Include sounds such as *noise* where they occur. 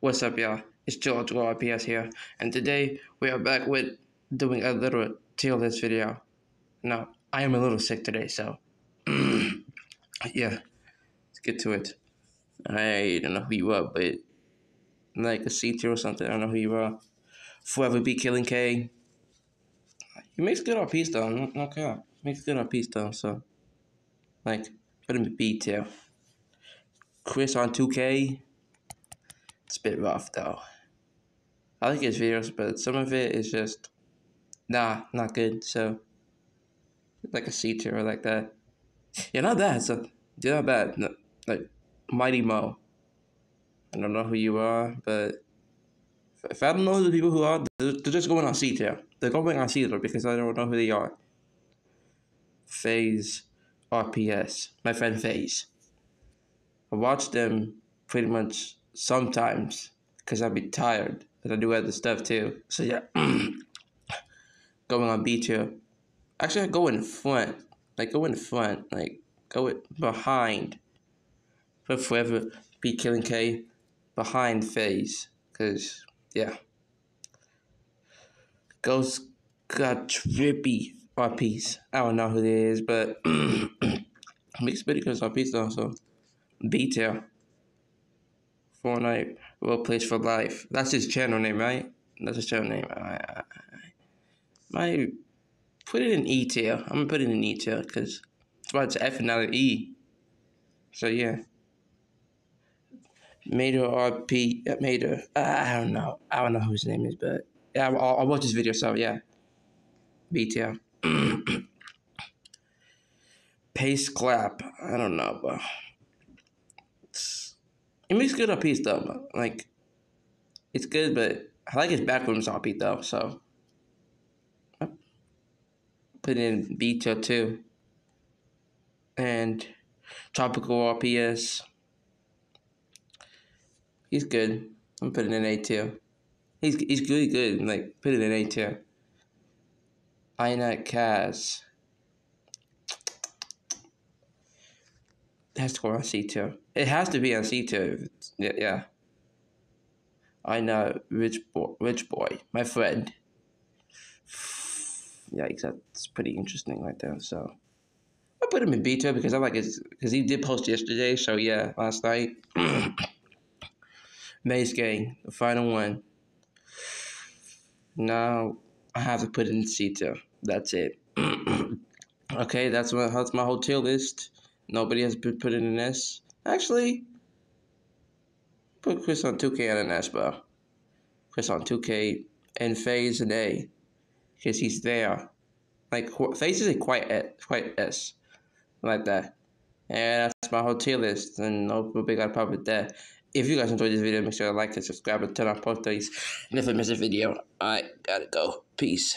What's up, y'all? It's George RPS here, and today we are back with doing a little tier list video. Now, I am a little sick today, so *clears throat* yeah, let's get to it. I don't know who you are, but like a C tier or something. I don't know who you are. Forever be killing K. He makes good piece though. No, no cap. Makes good piece though. So, like, put him in B tier. Chris on 2K. It's a bit rough though. I like his videos, but some of it is just nah, not good. So like a C tier or like that. Yeah, not bad. So you're not bad. No, like Mighty Mo. I don't know who you are, but if I don't know who the people who are, they're, just going on C tier. They're going on C tier because I don't know who they are. Phase RPS, my friend Phase. I watch them pretty much sometimes because I'd be tired and I do other stuff too. So yeah, *clears throat* going on B tier. Actually, I go in front. Like go in front. Like go it behind. But forever be killing K behind phase. Cause yeah. Ghost got trippy RPs. I don't know who it is, but makes pretty good RPs though. So B tier. Fortnite Well Place for Life. That's his channel name, right? That's his channel name. I, I, I, put it in E tier. I'm gonna put it in E tier because it's about to F and not an E. So yeah. Mater RP Mater. Uh, I don't know. I don't know who his name is, but yeah, I'll, I'll watch this video. So yeah, B tier. *clears throat* Pace clap. I don't know, but it makes good on piece though. Like, it's good, but I like his backrooms on beat though. So, put in B tier too. And tropical RPS. He's good. I'm putting in A tier. He's he's really good. Like put it in A tier. Inat Kaz. Has to go on C tier. It has to be on C tier. Yeah, yeah. I know, rich boy, rich boy, my friend. Yeah, that's pretty interesting right there. So I put him in B tier because I like his because he did post yesterday. So yeah, last night. *clears throat* Maze Gang, the final one. Now I have to put in C tier. That's it. *clears throat* okay, that's my that's my hotel list. Nobody has put put in an S. Actually, put Chris on 2K and an S, bro. Chris on 2K and Phase an A. Because he's there. Like, Phase is a quite, quite S. Like that. And that's my whole tier list. And no big got pop with that. If you guys enjoyed this video, make sure to like and subscribe and turn on post notifications. And if I miss a video, I gotta go. Peace.